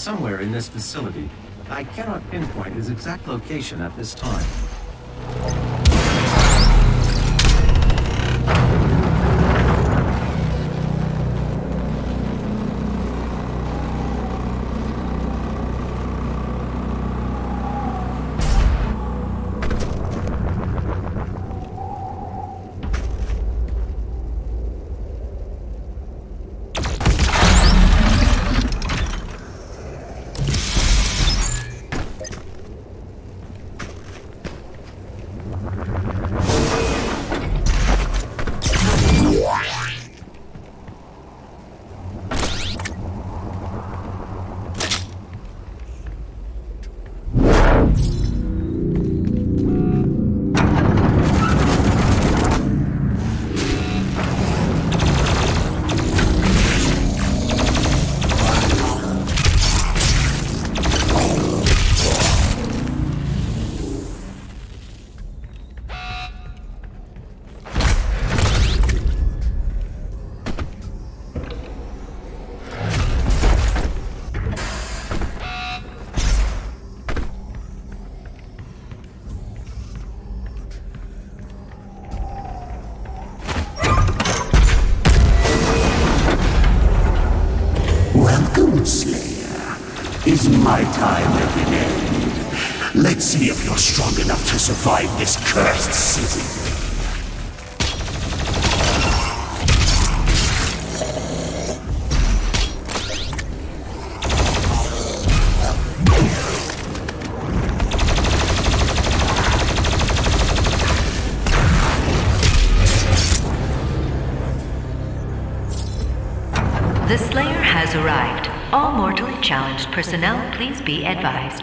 somewhere in this facility. I cannot pinpoint his exact location at this time. Personnel, please be advised.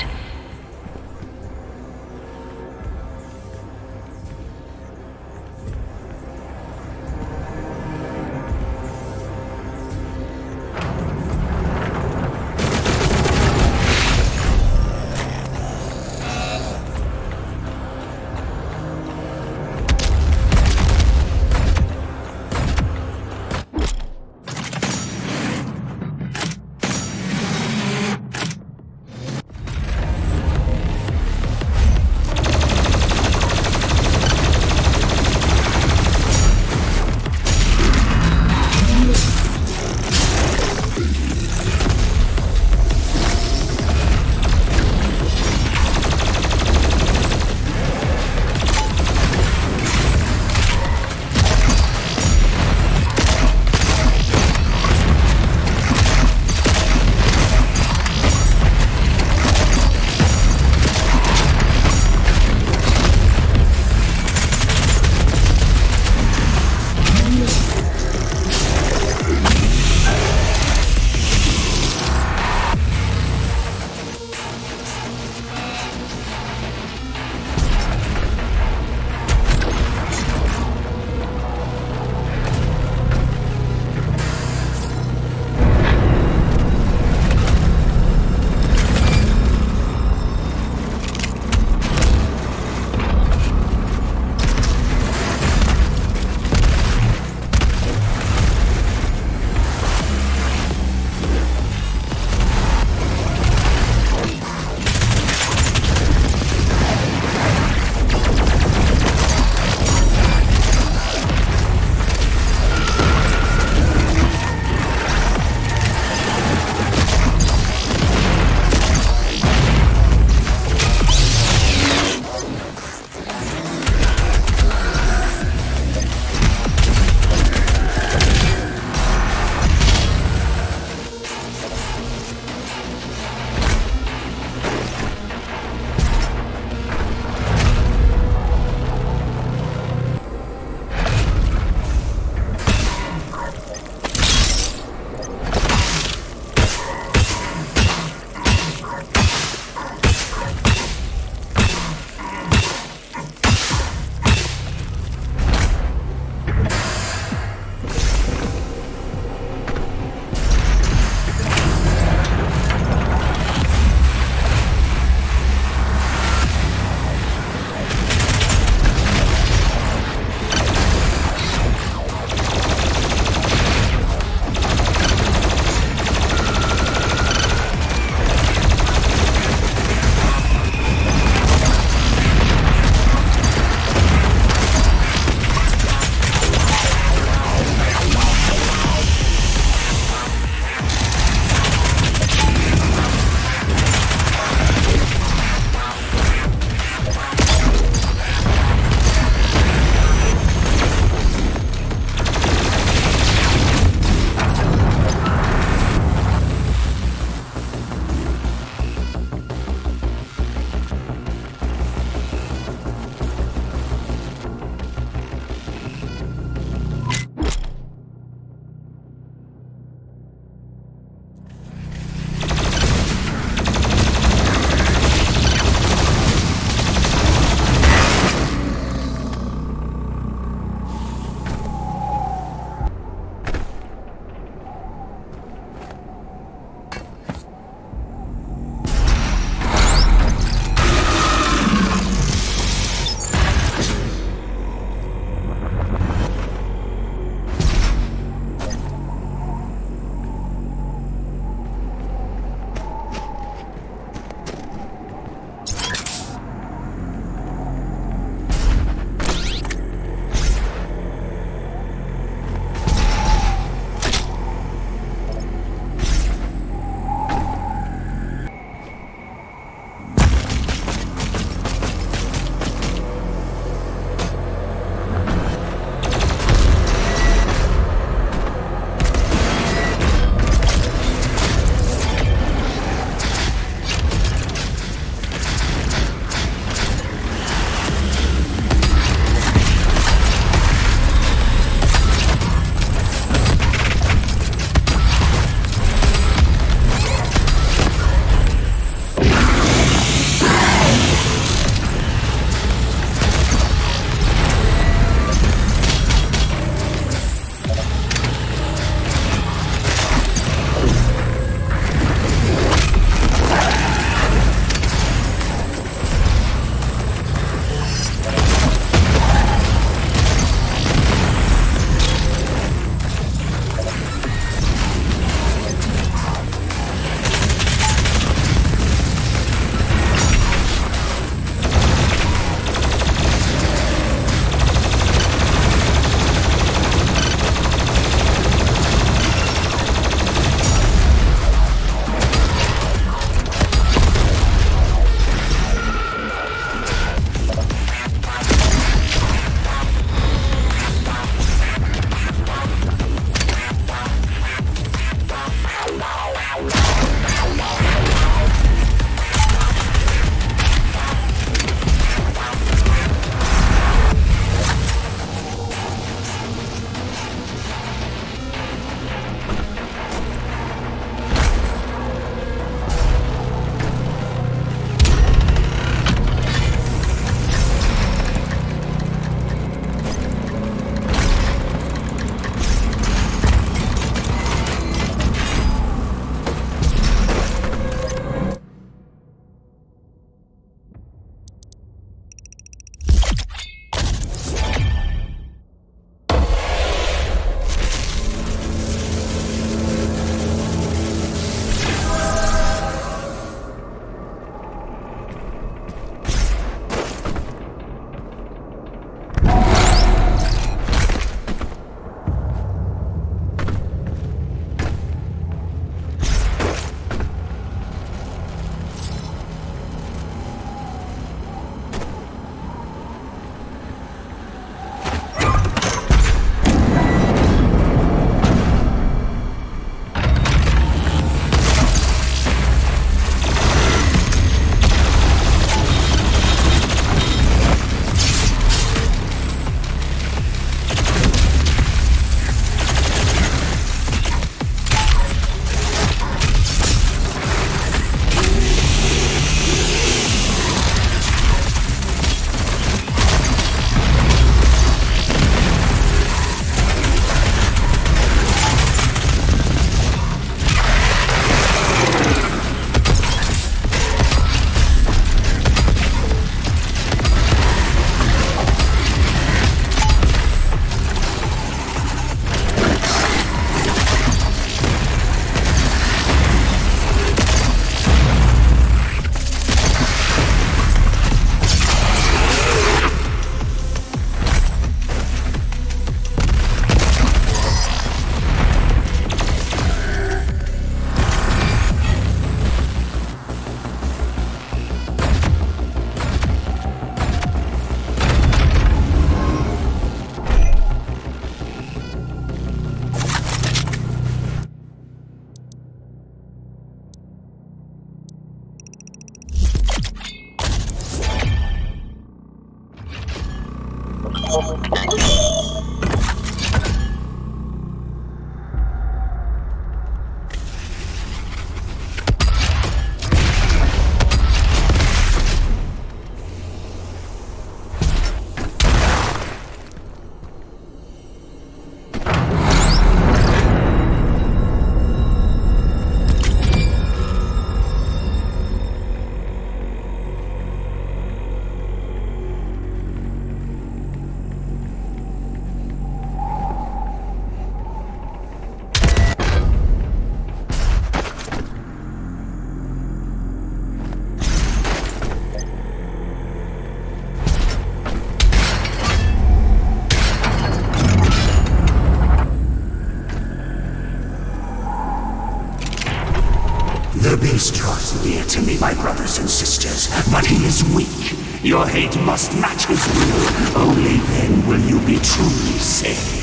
To me, my brothers and sisters, but he is weak. Your hate must match his will. Only then will you be truly saved.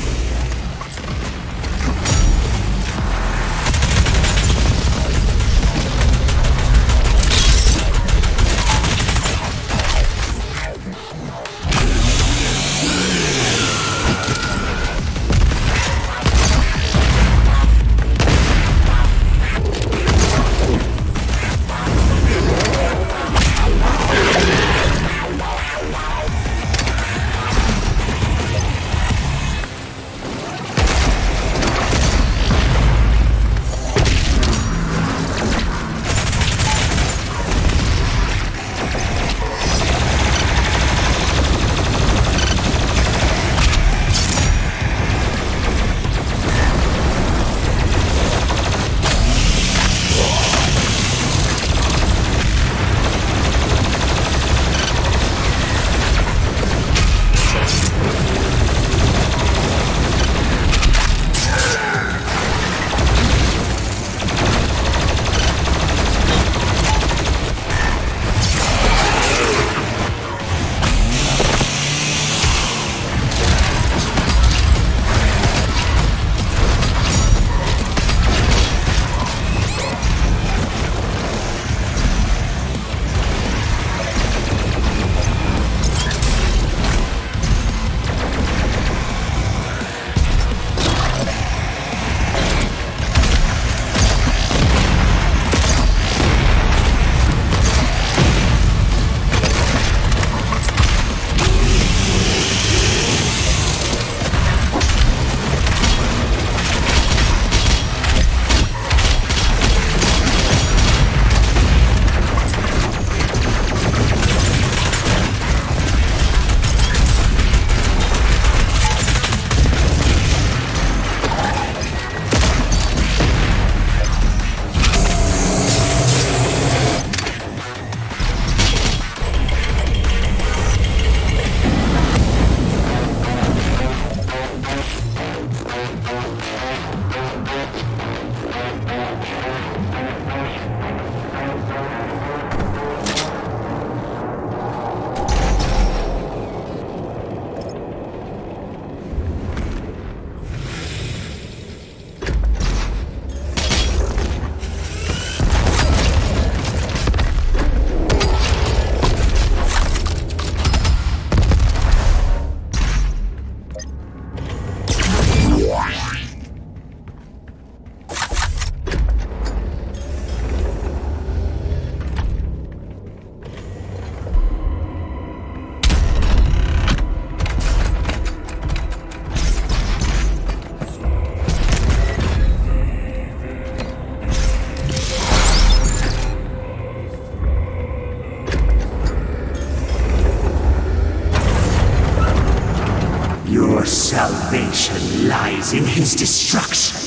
His destruction.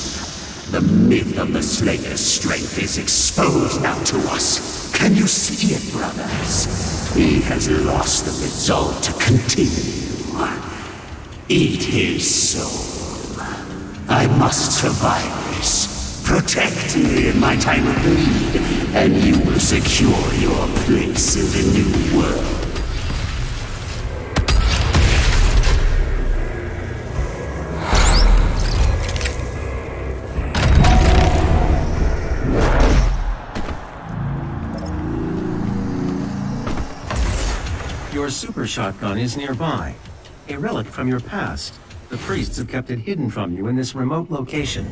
The myth of the Slayer's strength is exposed now to us. Can you see it, brothers? He has lost the resolve to continue. Eat his soul. I must survive this. Protect me in my time of need, and you will secure your place in the new world. Super shotgun is nearby. A relic from your past. The priests have kept it hidden from you in this remote location.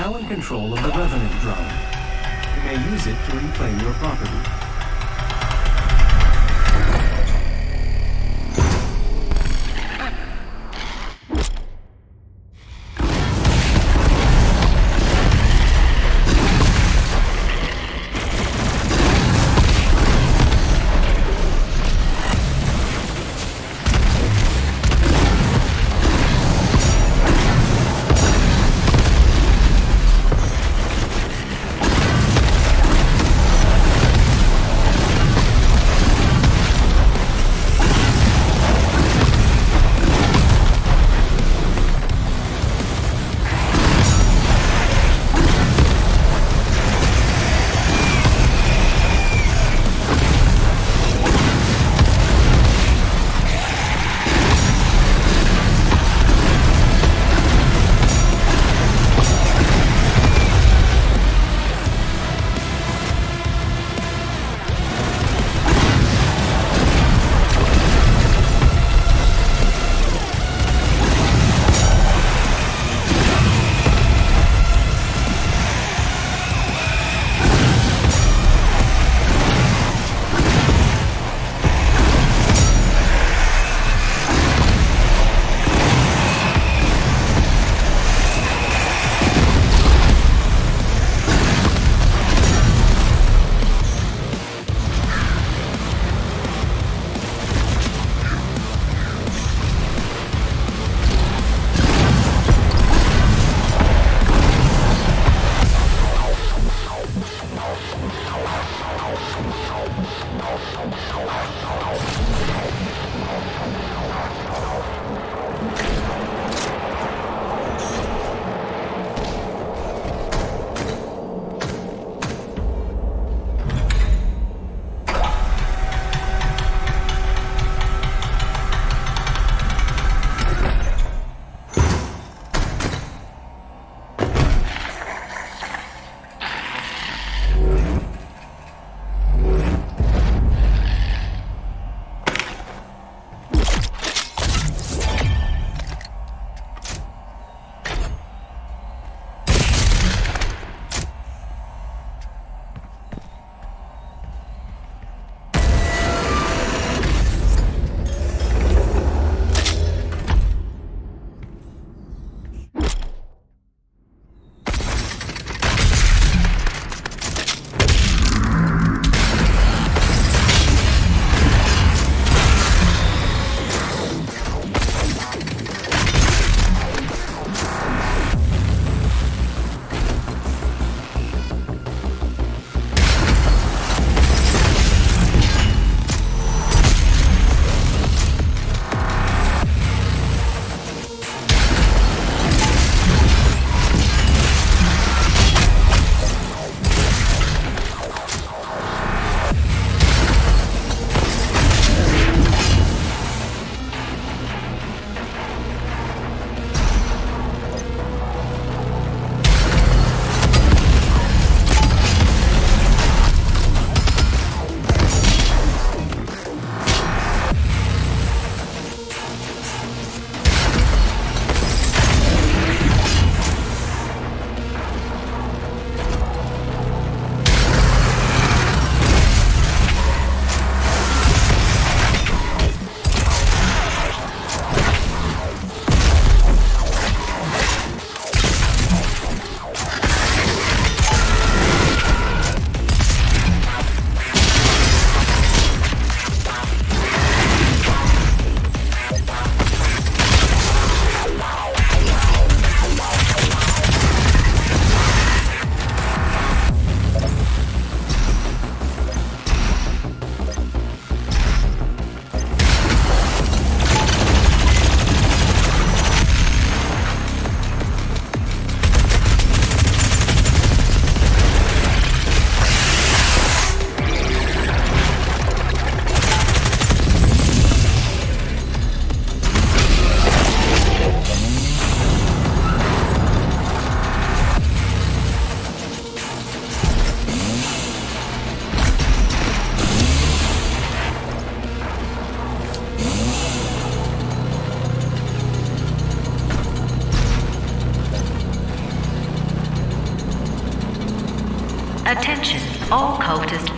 Now in control of the Revenant drone. You may use it to reclaim your property.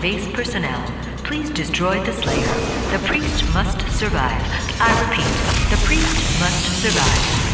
Base personnel. Please destroy the Slayer. The priest must survive. I repeat, the priest must survive.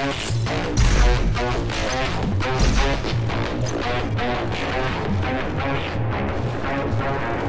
Thank you.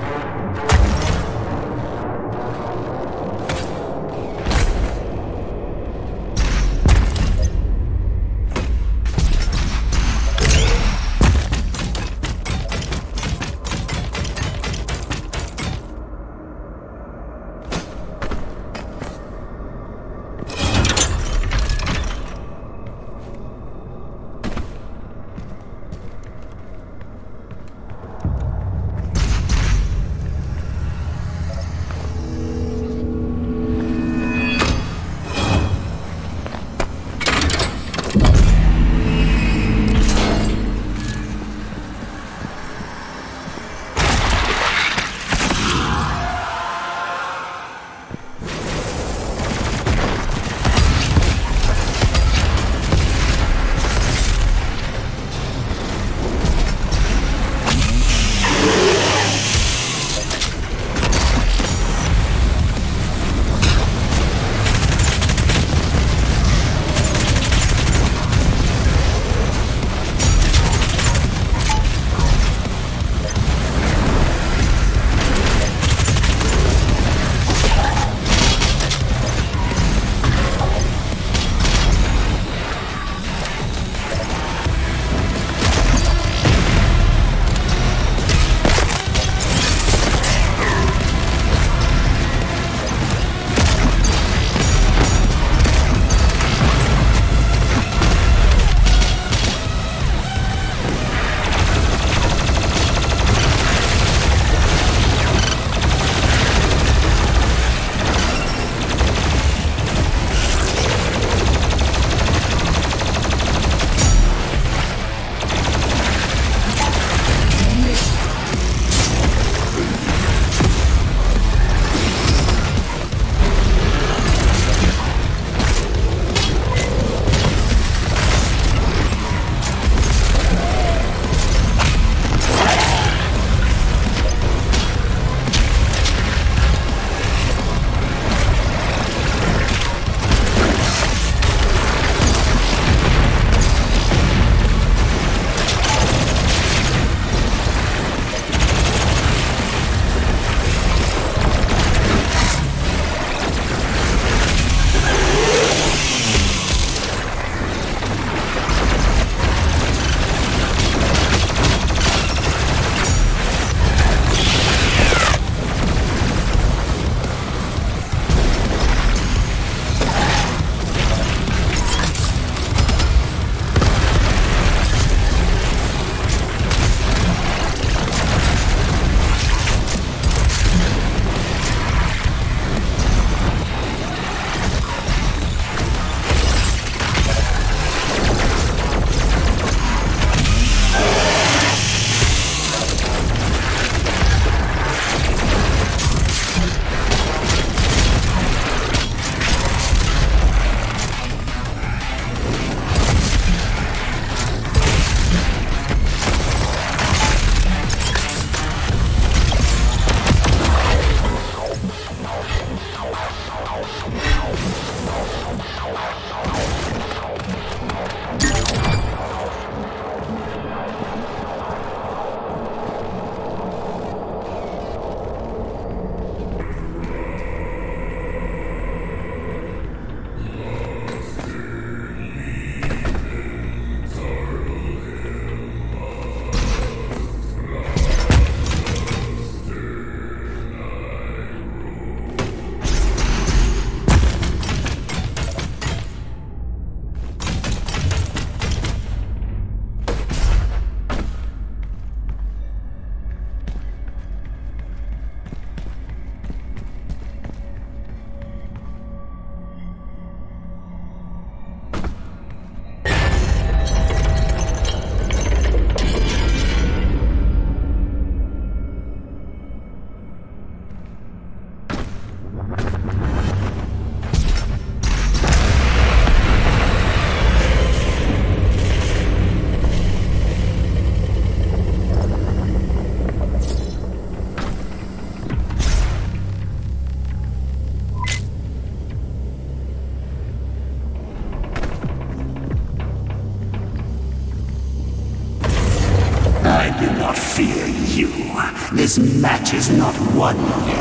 Is not won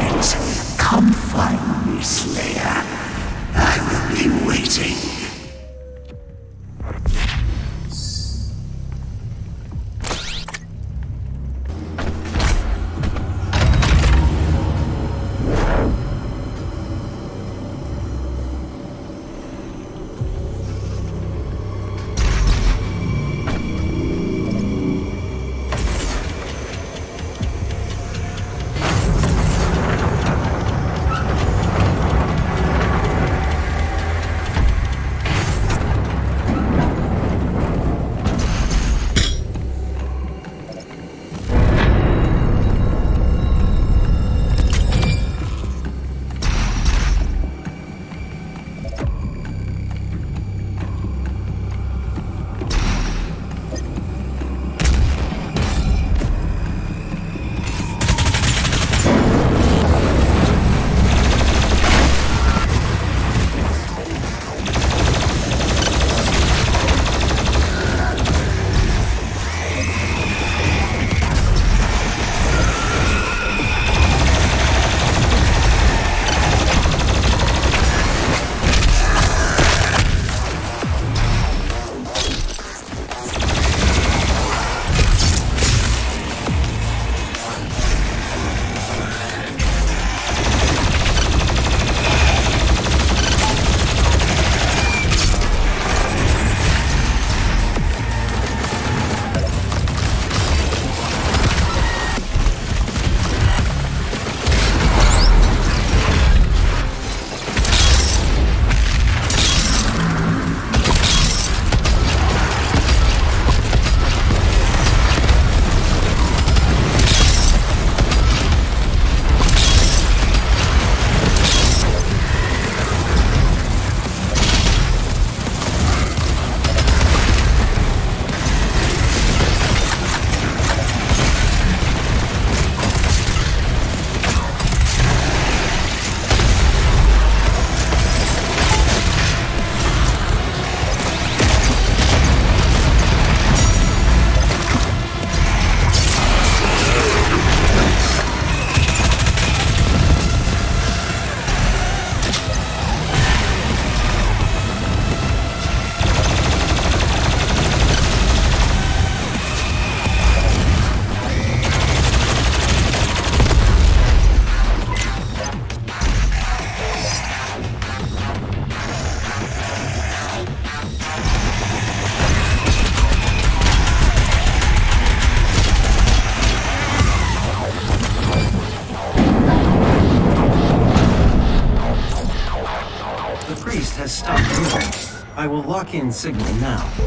in signal now.